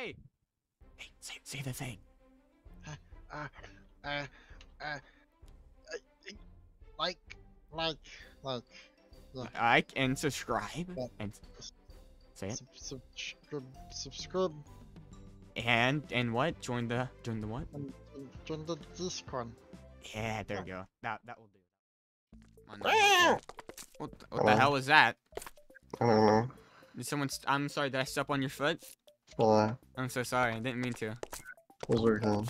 Hey! Hey, say, say the thing. uh, uh, uh, uh, like, like, like, Like and subscribe. Yeah. And say it. sub, subscribe, subscribe, And and what? Join the join the what? and, and join the Discord. Yeah, there we go. That that will do. Come on! What the, what the hell was that? I don't know. Did someone? St I'm sorry. Did I step on your foot? Yeah, I'm so sorry. I didn't mean to. it was okay.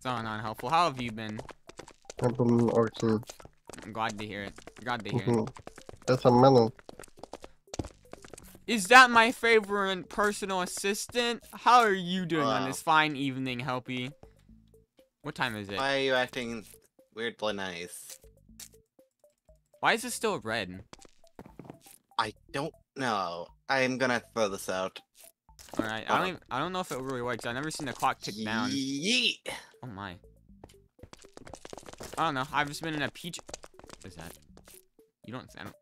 So not helpful. How have you been? I've been okay. I'm glad to hear it. Glad to hear it. Mhm. That's a minute. Is that my favorite personal assistant? How are you doing on this fine evening, Helpy? What time is it? Why are you acting weirdly nice? Why is it still red? I don't know. I'm gonna throw this out. All right, I don't. Even, I don't know if it really works. I've never seen the clock tick down. Yeet. Oh my. I don't know. I've just been in a peach. What is that? You don't. I don't.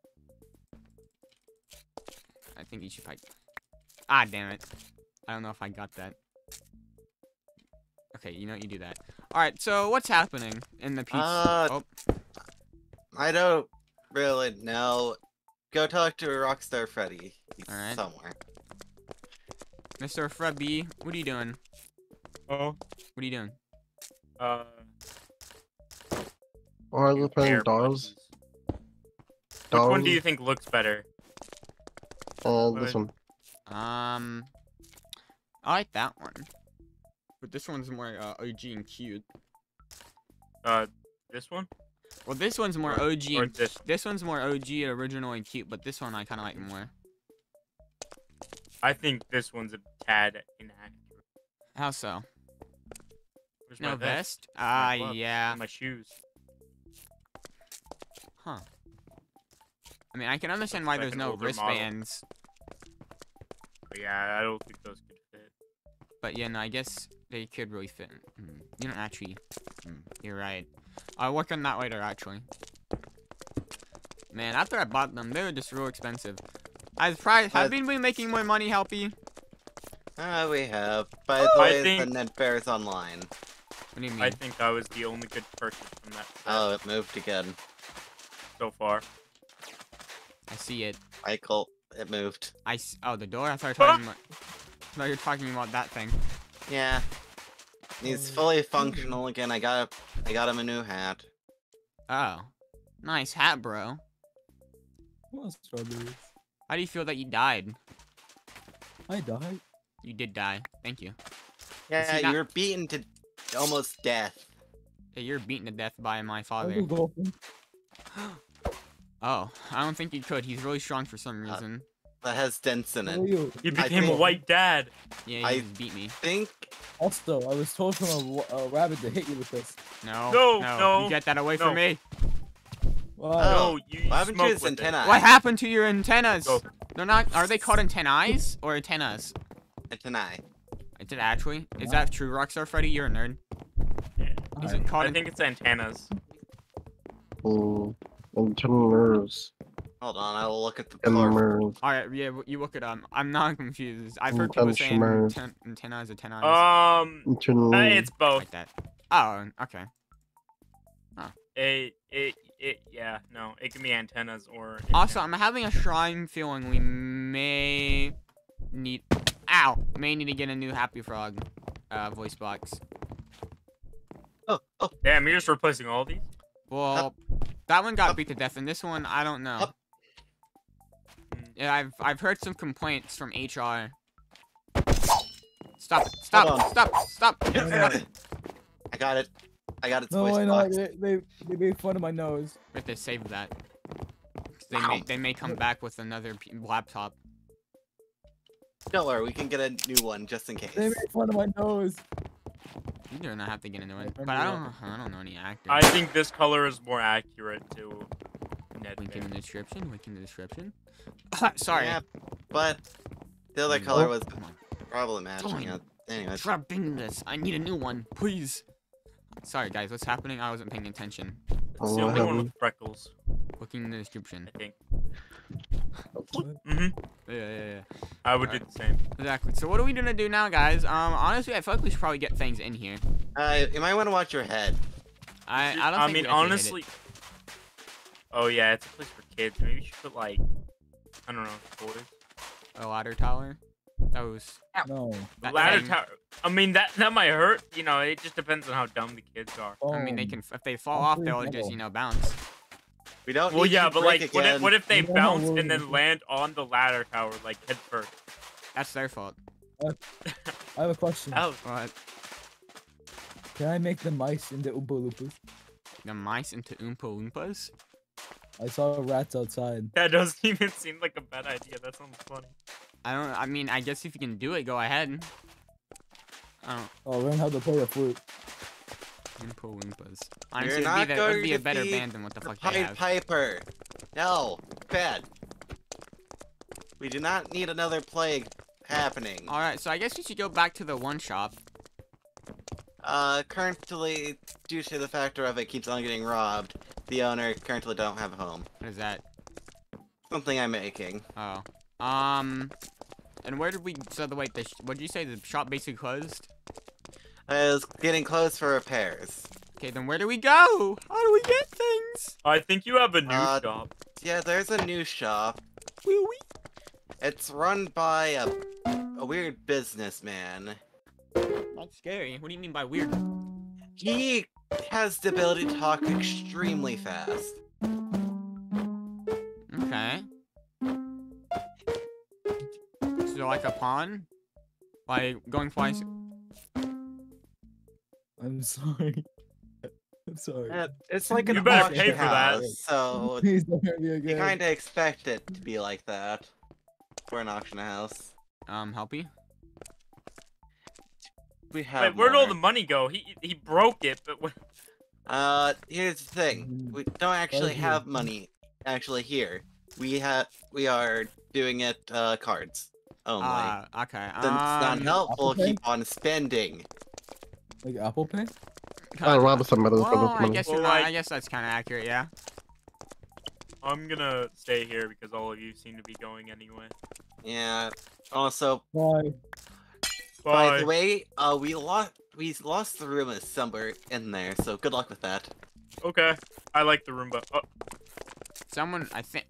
I think you should fight. Ah, damn it. I don't know if I got that. Okay, you know you do that. All right. So what's happening in the peach? Uh, oh, I don't really know. Go talk to Rockstar Freddy. He's Alright. somewhere. Mr. Frebby, what are you doing? Oh, What are you doing? uh, Or are they playing air dolls? buttons. Which one do you think looks better? Uh, this one. Um, I like that one, but this one's more uh, OG and cute. Uh, this one Well, this one's more OG or and this? This one's more OG, original, and cute, but this one I kind of like more. I think this one's a tad inaccurate. How so? Where's No vest? Ah, gloves, yeah. My shoes. Huh. I mean, I can understand why like there's no wristbands, But yeah, I don't think those could fit. but yeah, no, I guess they could really fit. Mm, you don't actually. Mm, you're right. I'll work on that later, actually. Man, after I bought them, they were just real expensive. I was probably have Uh, been been making more money, Helpy. Ah, we have. By the I way, think- the net bears online. What do you mean? I think I was the only good person from that set Oh, it moved again. so far. I see it. Michael, it moved. I s- oh the door. I thought you were talking about. I thought you were talking about that thing. Yeah. He's fully functional again. I got a, I got him a new hat. Oh, nice hat, bro. What strawberries? How do you feel that you died? I died. You did die. Thank you. Yeah, he not- you were beaten to almost death. Yeah, you're beaten to death by my father. Oh, I don't think you could. He's really strong for some Uh, reason. That has dents in it. are you? He I became a white dad. Yeah, I- beat me. think Also, I was told from a, a rabbit to hit you with this. No, No, no, no, you get that away no. from me. Wow. Oh, no, you what happened to smoke his with it. What happened to your antennas? Go. They're not. Are they called antennae eyes or antennas? Antennae. Is it actually? Is that true, Rockstar Freddy? You're a nerd. Yeah. Is Alright. it called? I think it's antennas. Mm, antennas. Hold on, I will look at the And floor. All right, yeah, you look it up. I'm not confused. I've heard people saying Antennas. anten- antennas, antennas, Um, uh, Antennas. it's both. like that. Oh, okay. It, it, it, yeah, no, it can be antennas or. Also, antennas. I'm having a shrine feeling we may need. Ow! May need to get a new Happy Frog uh, voice box. Oh, oh, Damn, you're just replacing all these. Well, that one got Up. beat to death, and this one I don't know. Up. Mm. Yeah, I've I've heard some complaints from HR. Stop it! Stop! Hold on. Stop! Stop! I got it. I got its No, voice why not? box. They, they, they made fun of my nose. We have to save that. They may they may come back with another laptop. Don't worry, we can get a new one just in case. They made fun of my nose. You do not have to get into it, I but I don't I don't know any actors. I think this color is more accurate to Ned Link in the description. Link in the description. Sorry. Yeah, but the other color oh, was Come on. probably matching Anyways, Stop being this. I need a new one, please. Sorry, guys. What's happening? I wasn't paying attention. It's Oh, the only one with freckles, Looking in the description. I think. hmm Yeah, yeah, yeah. I would do the same. Exactly. So what are we gonna do now, guys? Um, honestly, I feel like we should probably get things in here. Uh, you might want to watch your head. I, I don't. I think mean, we actually hit it. honestly. Oh yeah, it's a place for kids. Maybe we should put like, I don't know, toys. a ladder tower. That was. No. That Ladder tower. I mean, that that might hurt. You know, it just depends on how dumb the kids are. I mean, they can. If they fall off, they'll just you know bounce. We don't. Well, need yeah, to but break like, what if, what if they bounce and then land on the ladder tower like head first? That's their fault. I have a question. Oh, But Can I make the mice into Oompa Loompas? the mice into Oompa Loompas. I saw rats outside. that doesn't even seem like a bad idea. That sounds funny. I don't. I mean, I guess if you can do it, go ahead. I don't. Oh, learn how to play the flute. Oompa Loompas. Honestly, not it'd be, the, going it'd be a better be band than what the fuck they Pied have. Piper. No, bad. We do not need another plague happening. All right, so I guess we should go back to the one shop. Uh, currently, due to the factor of it keeps on getting robbed, the owner currently don't have a home. What is that? Something I'm making. Oh. Um. And where did we? So the wait, the sh- what did you say? The shop basically closed. Is getting closed for repairs. Okay, then where do we go? How do we get things? I think you have a new Uh, shop. Yeah, there's a new shop. Wee wee. It's run by a, a weird businessman. That's scary. What do you mean by weird? He has the ability to talk extremely fast. Okay. Like a pawn? Like going flies? I'm sorry. I'm sorry. Uh, It's like an You better pay for that. so Please don't hurt me you again. kind of expect it to be like that for an auction house. Um, help you? We have. Wait, where'd all the money go? He he broke it, but what? Uh, here's the thing. Mhm. We don't actually have money actually here. We have we are doing it uh cards only. Uh, okay. Since it's not Um, helpful, Apple keep on spending. Like Apple Pay? I robbed somebody for well, this I guess you're Well, not, I guess that's kind of accurate, yeah. I'm gonna stay here because all of you seem to be going anyway. Yeah. Also, Bye. by Bye. the way, uh, we lost we lost the room somewhere in there, so good luck with that. Okay, I like the Roomba. Oh, Someone, I think,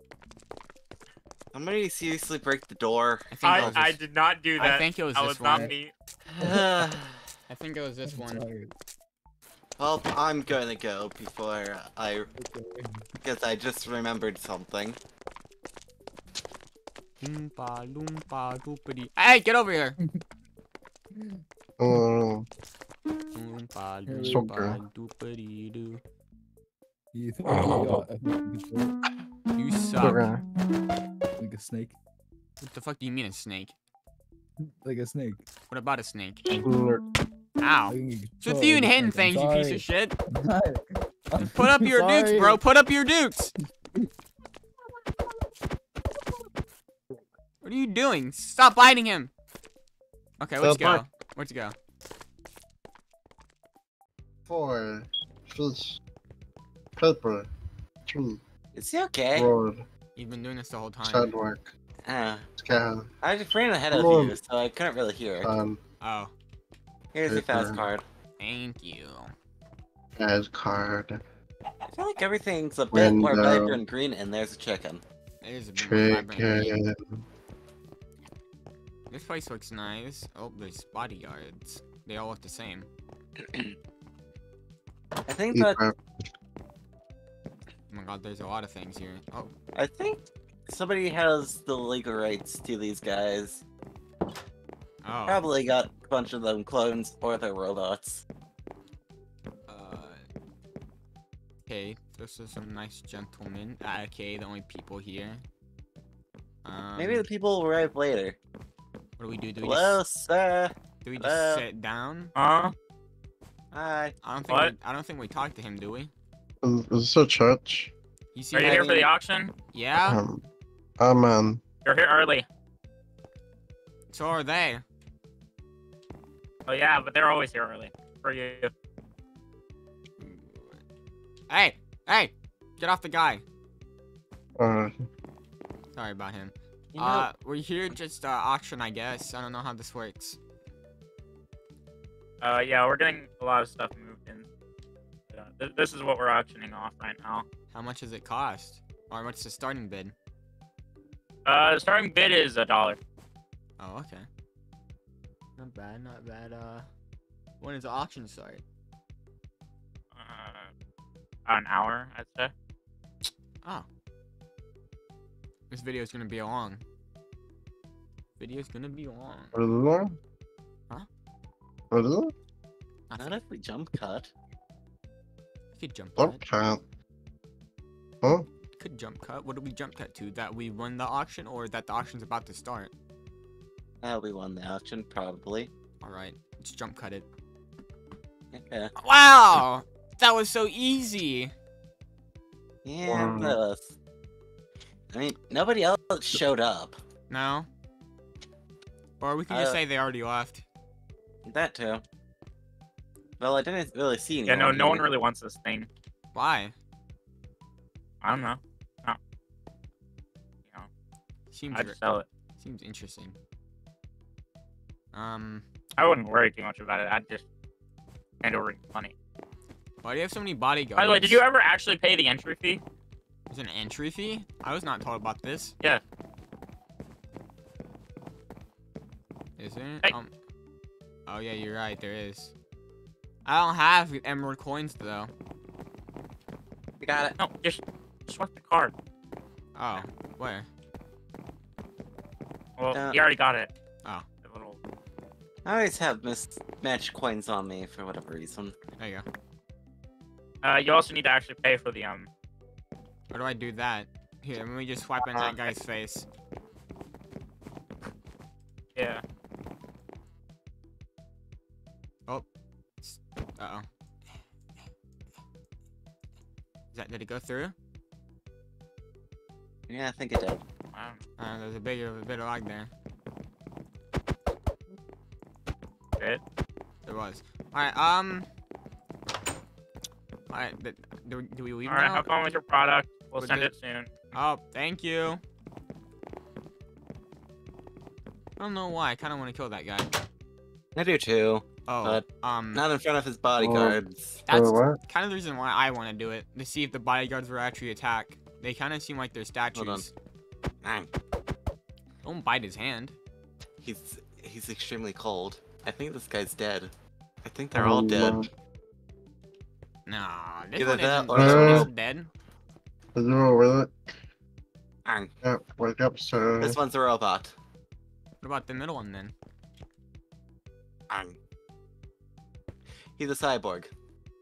Somebody seriously break the door. I think it I was I did not do that. I think it was That this was not one. me. I think it was this I'm one. tired. I'm gonna go before I because I just remembered something. Loompa, loompa, loopity. Hey, get over here! Oh, Loompa, loompa, doopity doo. You think you got I think you can throw You suck. Okay. it like a snake? What the fuck do you mean a snake? Like a snake. What about a snake? Ow. I think you can What's with you and like a hitting things, you piece of shit? Put up your dukes, bro. Put up your dukes. What are you doing? Stop biting him. Okay, let's Stop go. Let's go. Four, fish, paper, tree, Is he okay? road, You've been doing this the whole time. sidewalk, Uh, sky, I just ran ahead of Come you, so I couldn't really hear. um, Oh, Here's your fast card. thank you. as card, I feel like everything's a bit more vibrant green, and there's a chicken. There's a bit more vibrant green. chicken, This place looks nice. Oh, there's bodyguards. They all look the same. I think that paper, my god, there's a lot of things here. Oh, I think somebody has the legal rights to these guys. oh. Probably got a bunch of them clones or they're robots. Uh, okay, this is some nice gentlemen. Ah, okay, the only people here. Um, Maybe the people will arrive later. What do we do? Do we Hello, just, sir. do we just sit down? Huh? Hi. I don't think What? we, I don't think we talked to him, do we? Is, is this a church? You see Are you that? here for the auction? Yeah. Um, amen. You're here early. So are they. Oh yeah, but they're always here early for you. Hey, hey, get off the guy. Uh, Sorry about him. You know, Uh, we're here just uh, auction, I guess. I don't know how this works. Uh, yeah, we're getting a lot of stuff moved in. Th- this is what we're auctioning off right now. How much does it cost? Or what's the starting bid? Uh, the starting bid is a dollar. Oh, okay. Not bad, not bad. Uh, when does the auction start? Uh, about an hour, I'd say. Oh. This video is gonna be long. Video is gonna be long. What is it on? Huh? What is it? not if we jump cut. Could jump Oh, cut. can't. Huh? Could jump cut. What do we jump cut to? That we won the auction or that the auction's about to start? Uh, we won the auction, probably. Alright, let's jump cut it. Okay. Wow! That was so easy! Yeah, Wow. that was- I mean, nobody else showed up. No? Or we can just Uh, say they already left. That too. Well, I didn't really see Yeah, anyone. no, no one really wants this thing. Why? I don't know. No. You know, Seems I'd sell it. seems interesting. Um, I wouldn't worry too much about it. I'd just hand over the money. why do you have so many bodyguards? By the way, did you ever actually pay the entry fee? There's an entry fee? I was not told about this. Yeah. Is there? Hey. Um. Oh yeah, you're right. There is. I don't have emerald coins though. We got it. No, just swipe the card. Oh, where? Well, Uh, you already got it. Oh. Little. I always have mismatched coins on me for whatever reason. There you go. Uh, you also need to actually pay for the um. How do I do that? Here, let me just swipe in that guy's face. It go through? Yeah, I think it did. Um, Uh, there's a bit of a bit of lag there. It. There was. All right. Um. All right. th- Do, do we leave all right. now? Have fun with your product. We'll We're send it soon. Oh, thank you. I don't know why. I kind of want to kill that guy. I do too. Oh, But um, Not in front of his bodyguards. that's Wait, what? kind of the reason why I want to do it to see if the bodyguards will actually attack. They kind of seem like they're Hold on. statues. Don't bite his hand. He's he's extremely cold. I think this guy's dead. I think they're all dead. Um, Nah, this Either one that isn't, or this one they're- isn't dead. Is it all with it? Ah, Yep, wake up, sir. This one's a robot. What about the middle one then? He's a cyborg.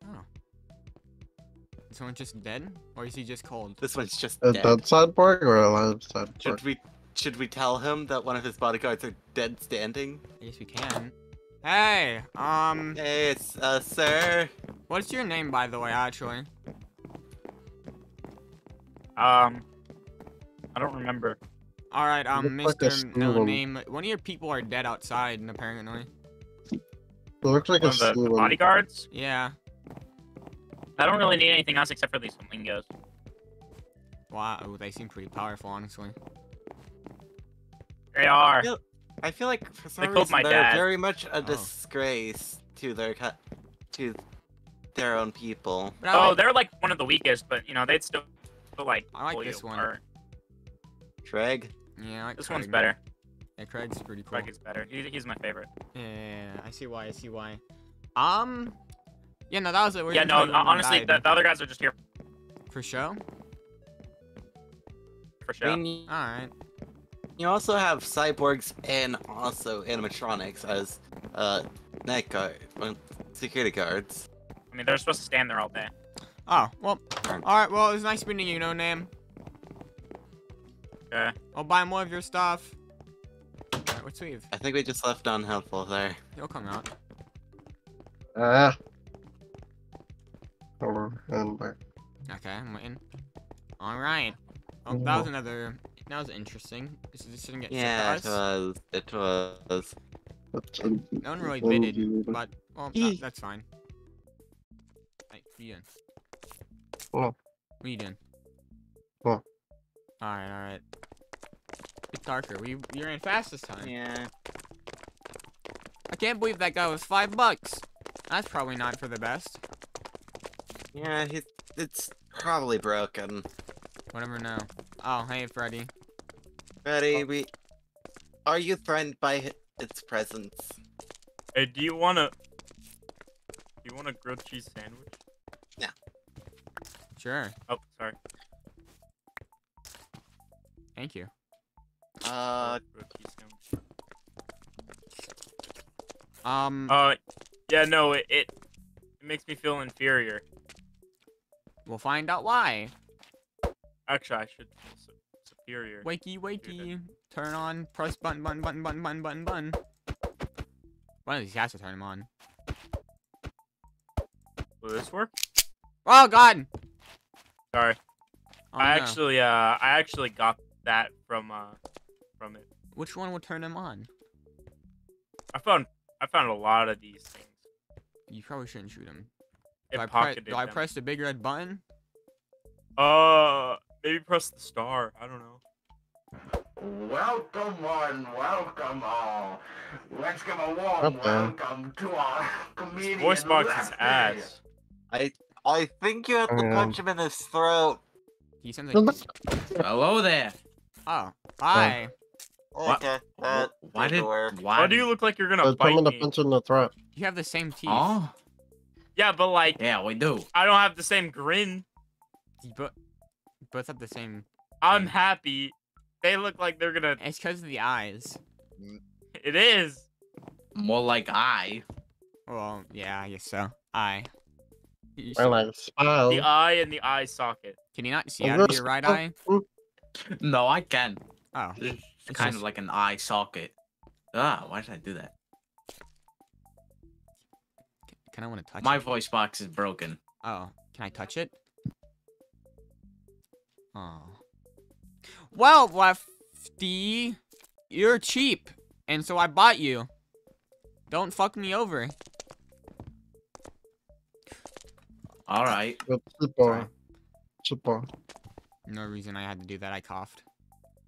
Oh. Is someone just dead, or is he just cold? This one's just A dead. dead sideboard or a live sideboard? Should we should we tell him that one of his bodyguards are dead standing? I guess we can. Hey, um, Hey, it's uh sir. what's your name by the way? Actually, Um, I don't remember. all right, um, looks like Mister No Name. One of your people are dead outside, and apparently, It looks like One a of the, the bodyguards. yeah. I don't really need anything else except for these flamingos. Wow, they seem pretty powerful, honestly. They are. Yeah. I feel like for some they reason my they're dad. very much a Oh. disgrace to their co- to their own people. But Oh, like, they're like one of the weakest, but you know they'd still, still like. I like pull you this one. apart. Craig. yeah, I like This one's better. Yeah, Craig's pretty cool. Craig is better. He, he's my favorite. Yeah, I see why. I see why. Um, yeah, no, that was it. We're yeah, no. Honestly, the, the other guys are just here for show. for I show. mean, All right. you also have cyborgs and also animatronics as uh night guard, security guards. I mean, they're supposed to stand there all day. Oh well. All right. Well, it was nice meeting you. No name. Okay. I'll buy more of your stuff. All right, what's Weave? I think we just left unhelpful there. He'll come out. Ah. Hold on, and back. Okay, I'm waiting. All right. Oh, that was another. That was interesting. This, this didn't get Yeah, it sent to us. was. It was. That's No one really un- bidded, but well, that, that's fine. Hey, what are you doing? Oh. What are you doing? Oh. Alright, alright. darker. We we ran fast this time. Yeah. I can't believe that guy was five bucks. That's probably not for the best. Yeah, he, it's probably broken. Whatever now. Oh, hey, Freddy. Ready? We are you threatened by its presence? Hey, do you wanna? Do you want a grilled cheese sandwich? Yeah. Sure. Oh, sorry. Thank you. Uh, grilled cheese sandwich. Um, Uh, yeah, no, it, it it makes me feel inferior. we'll find out why. Actually, I should feel su- superior. Wakey, wakey. Turn on. Press button, button, button, button, button, button, button. One of these has to turn them on. Will this work? Oh God! Sorry. Oh, I no. actually, uh, I actually got that from, uh, from it. Which one will turn them on? I found, I found a lot of these things. You probably shouldn't shoot him. It Do I, pre- pocketed do I press the big red button? Uh, maybe press the star. I don't know. Welcome one, welcome all. Let's give a warm What welcome to our comedian. Voice box is Lefty. ass. I I think you have to Um, punch him in his throat. He sounds like. Hello there. Oh, hi. What? Okay, that uh, Why seems to did why, Why do you look like you're gonna Tell bite him to me? punch in the throat. You have the same teeth. Oh, Yeah, but like, yeah, we do. I don't have the same grin. You bo- both have the same. I'm happy. They look like they're gonna. It's because of the eyes. It is. More like I. Well, yeah, I guess so. Eye. You I see- like smile. The eye and the eye socket. Can you not see Oh, out of your right eye? No, I can. Oh, It's It's kind just- of like an eye socket. Ah, why did I do that? can I want to touch My it? voice box is broken. Oh, can I touch it? Oh. Well, Lefty, you're cheap, and so I bought you. Don't fuck me over. All right. Good Sorry. super. Super. No reason I had to do that. I coughed.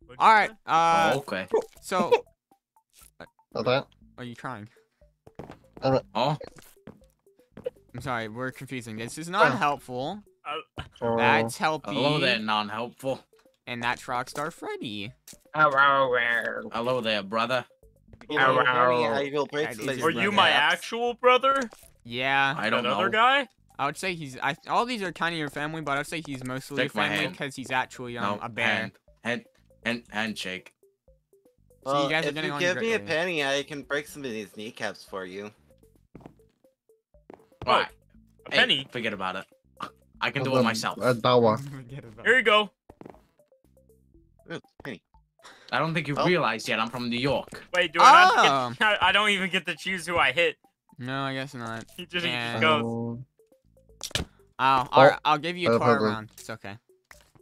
What'd you All right. Uh, oh, okay. so Like that. are you trying? Oh, I'm sorry, we're confusing. This is not Oh. helpful. Oh, That's helpy. hello there, non-helpful. And that's Rockstar Freddy. Hello there, brother. You know, Ow, Penny, ow. I will break That is somebody's Are you my actual brother? Yeah, I don't that know. other guy? I would say he's. I all these are kind of your family, but I'd say he's mostly Take family because he's actually um, no, a bear. Hand, hand, hand, handshake. So you guys if getting you give me a penny, I can break some of these kneecaps for you. Oh, Right. a Hey, penny. forget about it. I can and do it myself. A dollar. Forget Here you go. Ooh, penny. I don't think you Oh. realized yet. I'm from New York. Wait, do I Oh. not get? I don't even get to choose who I hit. No, I guess not. He just, he Yeah. just goes. Oh, Oh, alright, I'll give you a uh, car round. It's okay.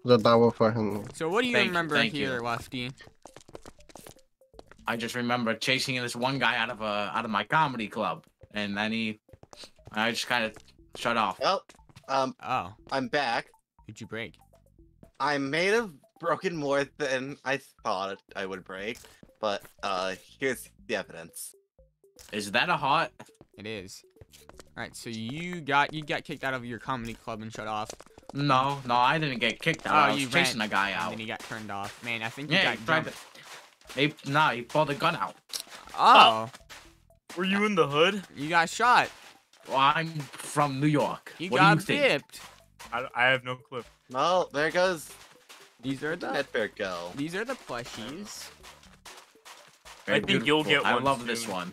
The dollar for him. So what do you Thank remember thank here, you. Lefty? I just remember chasing this one guy out of a out of my comedy club, and then he, I just kind of shut off. Well, um, Oh, I'm back. who'd you break? I'm made of broken more than I thought I would break, but uh, here's the evidence. Is that a hot? It is. Alright, so you got you got kicked out of your comedy club and shut off. No, no, I didn't get kicked out. Oh, I was you chasing ran, a guy And out. then he got turned off. Man, I think you Yeah, he got tried to. jumped. He, nah, he pulled a gun out. Oh, Were you in the hood? you got shot. Well, I'm from New York. You what got do you think? bipped. I, I have no clue. Well, there goes These are the Nedd Bear go. these are the plushies. Very I think you'll beautiful. get I one love this one.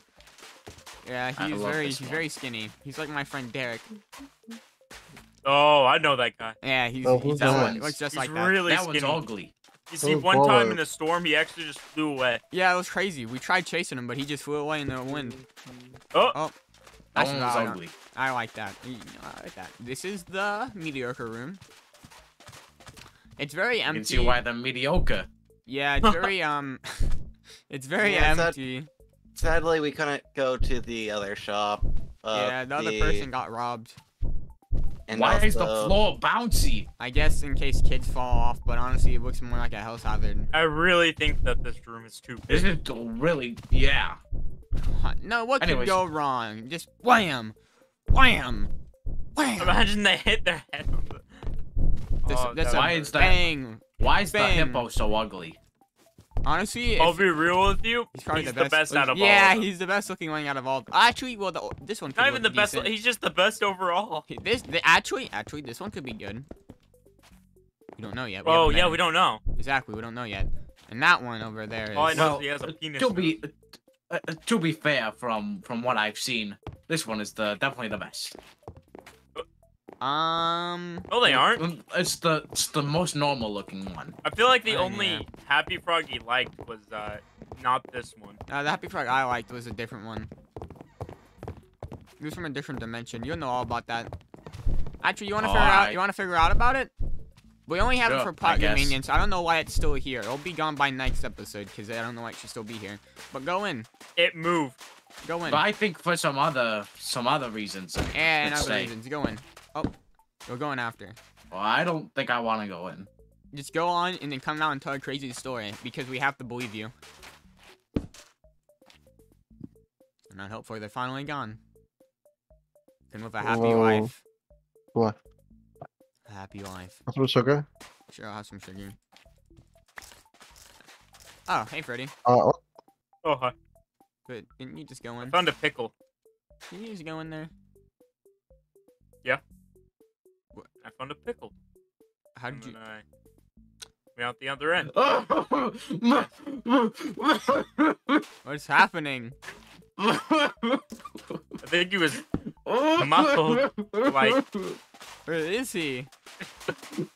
Yeah, he's very he's one. very skinny. He's like my friend Derek. Oh, I know that guy. Yeah, he's Oh, he's who's that that? one. Looks just He's like that. really that skinny. one's ugly. You see, one time in a storm, he actually just flew away. Yeah, it was crazy. We tried chasing him, but he just flew away in the wind. Oh, Oh, That that's one was ugly. I like that. I like that. This is the mediocre room. It's very empty. You empty. can see why they're mediocre. Yeah, it's very um, it's very Yeah, it's that- empty. Sadly, we couldn't go to the other shop. Uh, yeah, the other person got robbed. And Why is the floor bouncy? I guess in case kids fall off, but honestly, it looks more like a health hazard. I really think that this room is too big. This is really yeah. No, what could go wrong? Just wham, wham, wham. Imagine they hit their head. This, Oh, that's that a Why is hurt. that- bang. Why is the Bang. hippo so ugly? Honestly, I'll if- be real with you. he's probably he's the best. out of all. yeah, he's the best looking one out of all. Actually, well, the, this one could not even the look best. He's just the best overall. This, the, actually, actually, this one could be good. We don't know yet. We Oh yeah, we don't know. Exactly, we don't know yet. And that one over there is. All I know Well, is he has a penis. To now. be uh, uh, to be fair, from from what I've seen, this one is the definitely the best. Um. No, they aren't. Mm, It's the it's the most normal looking one. I feel like the Uh, only yeah. Happy Frog he liked was uh not this one. Uh, the Happy Frog I liked was a different one. It was from a different dimension. You'll know all about that. Actually, you want to figure out? You want to figure out about it? We only have it for I plot convenience. I don't know why it's still here. It'll be gone by next episode because I don't know why it should still be here. But go in. It moved. Go in. But I think for some other some other reasons. And let's other say. reasons. Go in. Oh, you're going after. Well, I don't think I want to go in. Just go on and then come out and tell a crazy story because we have to believe you. And I hopefully they're finally gone. And with a happy Whoa. life. What? A happy life. That's some sugar. Sure, I'll have some sugar. Oh, hey Freddy. Uh, Oh, hi. But didn't you just go I in? found a pickle. Didn't you just go in there? I found a pickle. How did you? I went out the other end. What's happening? I think he was. Muffled, like- Where is he?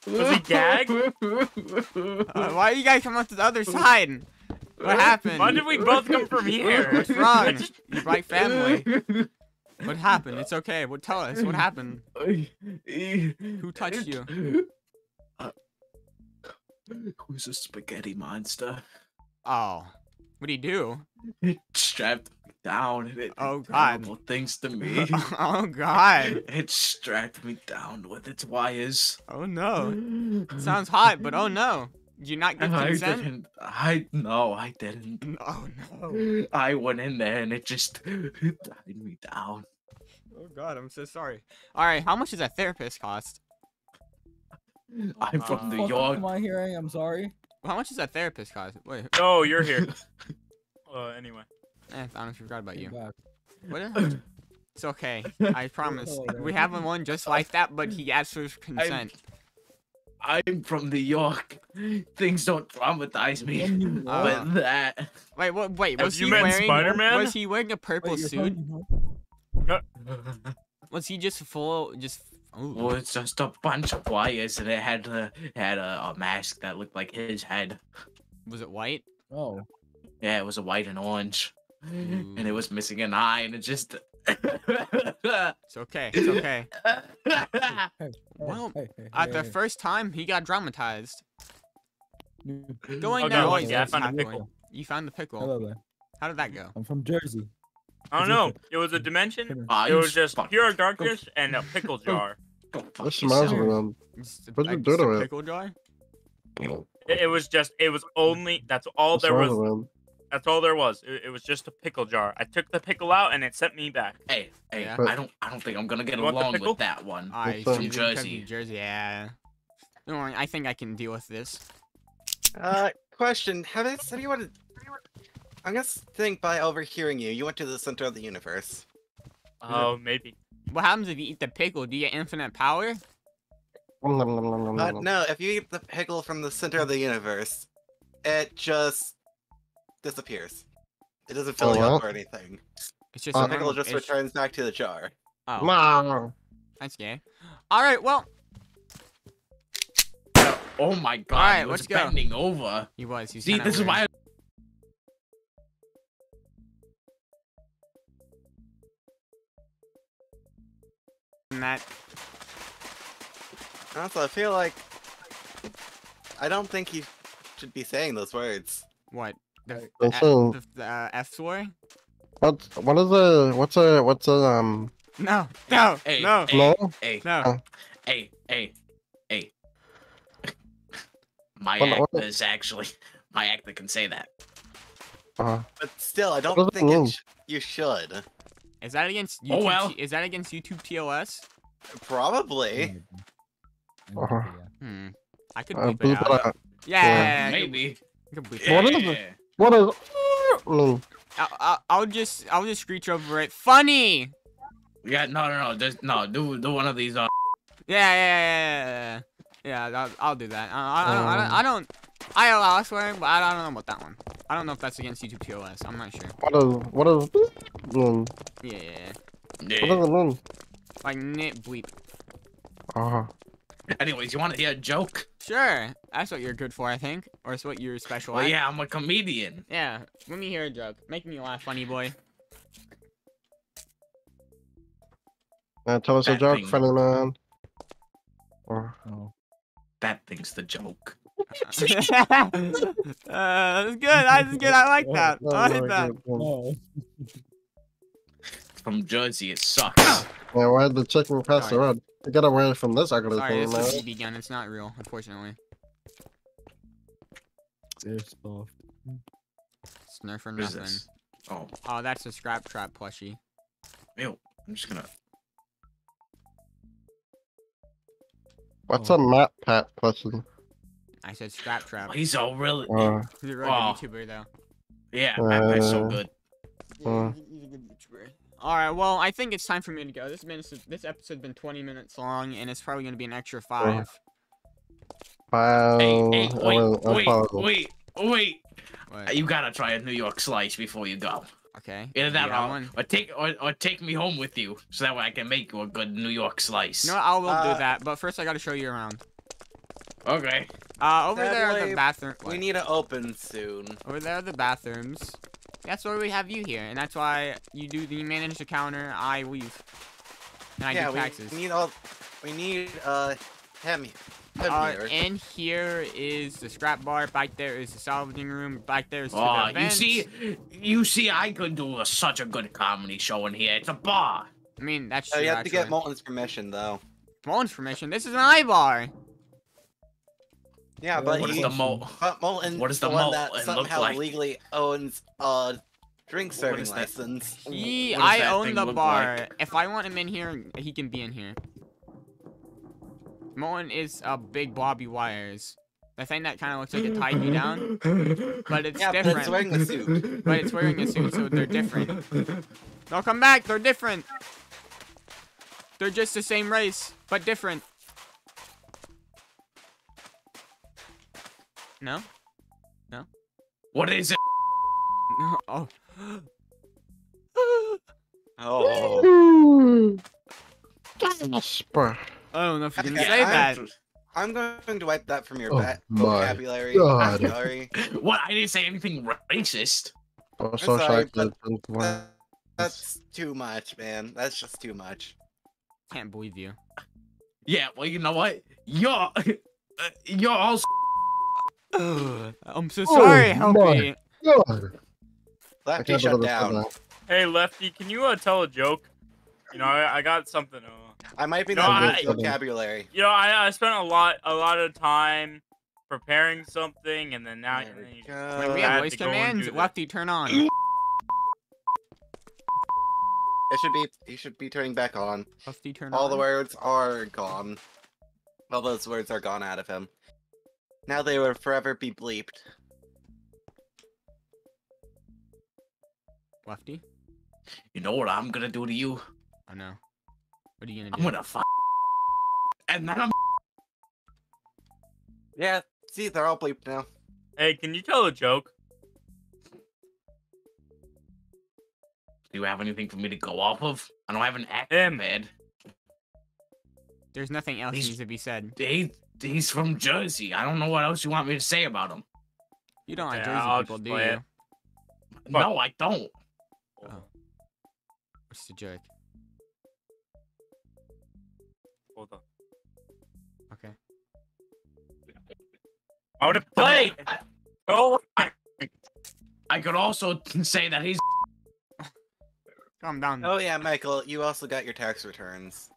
Was he gagged? Uh, why you guys come up to the other side? What happened? Why did we both come from here? What's wrong? You right family. What happened? It's okay. Well, tell us. What happened? Who touched you? Who's a spaghetti monster? Oh. What'd he do? It strapped me down and it Oh, did God. things to me. oh God. It strapped me down with its wires. Oh no. Sounds hot, but oh no. Did you not give I consent? didn't. I no, I didn't. Oh no. I went in there and it just tied me down. Oh God, I'm so sorry. All right, how much does a therapist cost? I'm from Uh, New Fuck York. am I hearing? I'm sorry. How much does a therapist cost? Wait, Oh, you're here. Uh, anyway. eh, I honestly forgot about you. What? the- It's okay. I promise. We have one just like that, but he asked for consent. I'm from New York. Things don't traumatize me. When Uh, what? but that. Wait, what? Wait, was you he wearing? Spider-Man? Was he wearing a purple Wait, suit? from- huh? Was he just full? Just. Ooh. Well, it's just a bunch of wires, and it had a had a, a mask that looked like his head. Was it white? Oh. Yeah, it was a white and orange, and it was missing an eye, and it just. It's okay. It's okay. Hey, hey, Well, hey, hey, At the first time, he got dramatized. Going Oh, there. no, oh, yeah, I found a pickle. going. You found the pickle. Hello there. How did that go? I'm from Jersey. I don't know. It was a dimension. Come It was just fuck- pure darkness and a pickle jar. go fuck This reminds me yourself. of Just What'd like, do just a to it? Pickle jar? It, it was just. It was only. That's all there wrong was. With him? That's all there was. It, it was just a pickle jar. I took the pickle out and it sent me back. Hey, hey, Yeah. I don't, I don't think I'm gonna get You along with that one. I From see them Jersey. of Jersey, yeah. Don't worry, I think I can deal with this. Uh, question: Have has anyone? I'm gonna think by overhearing you, you went to the center of the universe. Oh, maybe. What happens if you eat the pickle? Do you get infinite power? Uh, no, if you eat the pickle from the center of the universe, it just disappears. It doesn't fill Oh, you up or anything. It's just Uh, a The pickle just it's- returns back to the jar. Oh, Nah. that's gay. All right, well, Oh my god, Alright, he was let's go. bending over. he was. He's See, kinda this is why. And that Also, I feel like I don't think he should be saying those words. what the, That's the, all. the, the uh, F word? What? What is a? What's a? What's a? Um. No, no, Hey, no, hey, No? hey, no. no. Hey, hey, hey. My What- what- actor is actually my actor can say that. Uh, But still, I don't think it sh- you should. Is that against Oh, well. Is that against YouTube TOS? Probably. uh, Hmm. I could uh, bleep bleep it it out. out. Yeah, Maybe. I could bleep Yeah. it out. Is it? What is? mean? I'll, I'll, I'll just I'll just screech over it. Funny. Yeah, no, no, no. Just no. Do do one of these. Uh, Yeah, yeah, yeah, yeah. Yeah, yeah I'll, I'll do that. Uh, I, I, don't, I, don't, I don't. I allow swearing, but I don't know about that one. I don't know if that's against YouTube TOS. I'm not sure. What is? What is? Mean? Yeah, yeah, yeah. What does it mean? Like nit bleep. Uh, Anyways, you want to hear a joke? Sure, that's what you're good for, I think, or it's what you're special Well, at. yeah, I'm a comedian. Yeah, let me hear a joke. Make me laugh, funny boy. uh, tell us a That joke, thing. funny man. Uh, That thing's the joke. uh, that's good. That's good. I like that. Oh, I like my that. God. No. From Jersey, it sucks. Yeah, why the chicken pass the Sorry. gotta run from this ugly Sorry, thing, it's a man. BB gun. It's not real, unfortunately. Airsoft. Snurf or What is nothing. this? Oh, Oh, that's a scrap trap plushie. ew. I'm just gonna. What's a map pat plushie? I said scrap trap. Oh, he's all really. Uh, He's a really Oh. YouTuber, though. Yeah, that guy's so Uh, good. uh, He's a good YouTuber. All right, well, I think it's time for me to go. This been this episode's been 20 minutes long, and it's probably gonna be an extra five. wow. Hey, hey, I wait, will- wait, follow. wait, wait. You gotta try a New York slice before you go. Okay. Either that you or, one? or take or, or take me home with you, so that way I can make you a good New York slice. You know? I will Uh, do that, but first I gotta show you around. Okay. Uh, over there are the bathrooms. We need to open soon. Over there are the bathrooms. That's why we have you here, and that's why you do the manage the counter. I weave. And I yeah, do taxes. we need all. We need uh him. Him Uh, here. and here is the scrap bar. Back there is the salvaging room. Back there is to Oh, the you see, you see, I could do a, such a good comedy show in here. It's a bar. I mean, that's So true. you have to get. Molten's permission though. Molten's permission. This is an eye bar. Yeah, but What is he, the mo? but Molten, what does the one that Molten look somehow like? legally owns a drink serving license. He, I own the bar. like? If I want him in here, he can be in here. Molten is a big blobby wires. The thing that kind of looks like it tied you down, but it's Yeah, but different. it's wearing a suit. But it's wearing a suit, so they're different. They'll come back. They're different. They're just the same race, but different. No? No? What is it? No. Oh. Oh. Gasper. I don't know if you can Okay, say I'm- that. I'm going to wipe that from your Oh va- my vocabulary. God. I'm sorry. What? I didn't say anything racist. Oh, so sorry, shocked but- that. That's too much, man. That's just too much. Can't believe you. Yeah. Well, you know what? You're uh, you're all. I'm so Oh, sorry, my. Helpy. Lefty shut believe I said down. Hey, Lefty, can you uh, tell a joke? You know, I, I got something. Uh, I might be No, not I- vocabulary. you know, I, I spent a lot a lot of time preparing something, and then now There and then we you just- go. When we have voice to commands. Lefty, turn on. It should be. He should be turning back on. Lefty, turn All on. the words are gone. All those words are gone out of him. Now they will forever be bleeped. Lefty? You know what I'm gonna do to you? I know. What are you gonna do? I'm do? gonna fuck. And then I'm. Yeah. See, they're all bleeped now. Hey, can you tell a joke? Do you have anything for me to go off of? I don't have an act Him. man. There's nothing else He's- needs to be said. He, he's from Jersey. I don't know what else you want me to say about him. You don't like Yeah, Jersey I'll people, do play you? it. No, I don't. Oh. What's the joke? Hold on. Okay. I want to play. Oh, I could also say that he's. Calm down. Oh yeah, Michael, you also got your tax returns.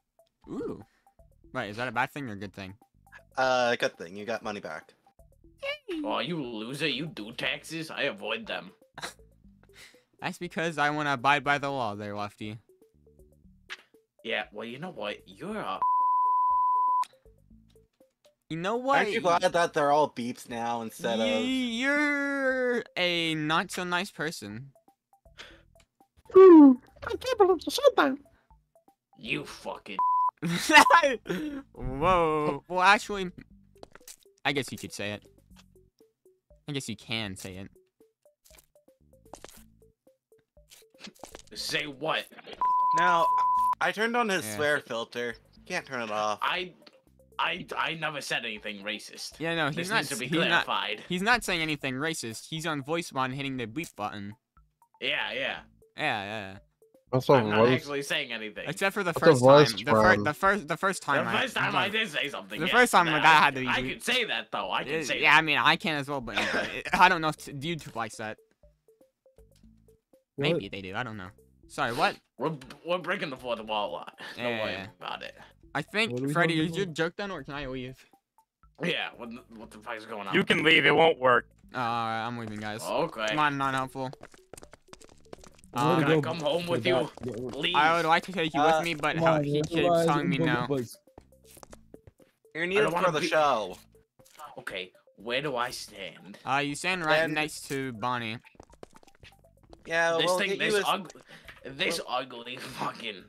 Ooh. Wait, is that a bad thing or a good thing? Uh, good thing you got money back. Oh, you loser! You do taxes. I avoid them. That's because I want to abide by the law there, Lefty. Yeah. Well, you know what? You're a. You know what? Aren't you glad that they're all beeps now instead Y- of? You're a not so nice person. You fucking. Whoa. Well, actually, I guess you could say it. I guess you can say it. Say what? Now, I turned on his Yeah. swear filter. Can't turn it off. I. I. I never said anything racist. Yeah, no, he's this not. needs to be he's not. clarified. He's not saying anything racist. He's on voice mod hitting the beep button. Yeah, yeah. Yeah, yeah. What's a I'm not voice? actually saying anything. Except for the What's a first voice time. The, fir- from? the first, the first time. I- first time I did say something. The yes, first time but the I- had to I be- could say that though. I Uh, can say yeah, I mean, I can as well, but uh, I don't know if YouTube likes that. What? Maybe they do. I don't know. Sorry, what? We're we're breaking the fourth wall a lot. Don't worry about it. I think What are we Freddy, talking is your joke done, or can I leave? Yeah. What the, what the fuck is going on? You can leave. It won't work. Alright, I'm leaving, guys. Okay. Come on, not helpful. I wanna Um, Can I go come home with you? that- yeah, well, Please. I would like to take you Uh, with me, but how- on, he man, keeps telling me I'm going no. You're needed wanna for the be- show. Okay. Where do I stand? Uh, you stand right Then- next to Bonnie. Yeah, this we'll thing, get this a, ugly, this ugly fucking.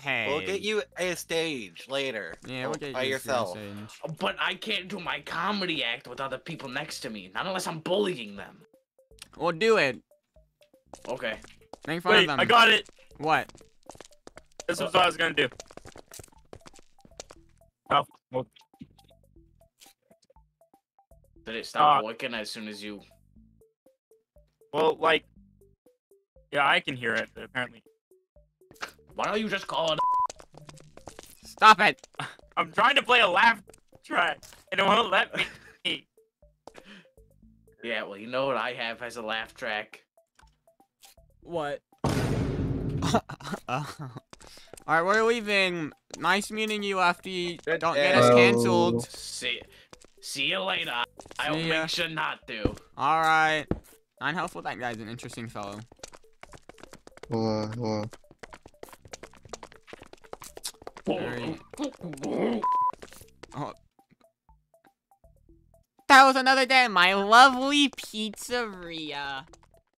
Hey. we'll get you a stage later. Yeah, we'll get by you yourself. yourself. But I can't do my comedy act with other people next to me. Not unless I'm bullying them. We'll do it. Okay. Make fun Wait, of them. I got it. What? This was what I was gonna do. Oh, well, Did it stop Uh, working as soon as you? well, like, yeah, I can hear it. But apparently, Why don't you just call it? Stop it! I'm trying to play a laugh track, and it won't let me. Yeah. Well, you know what I have as a laugh track. What? Alright, we're leaving. Nice meeting you, Lefty. Good Don't day. get us Oh. cancelled. See, see you later. I'll ya. make sure not to. Alright. Non-Helpful, that guy's an interesting fellow. Hold on, hold on. Oh. That was another day at my lovely pizzeria.